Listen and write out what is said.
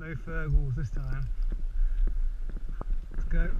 No Fergals this time. Let's go.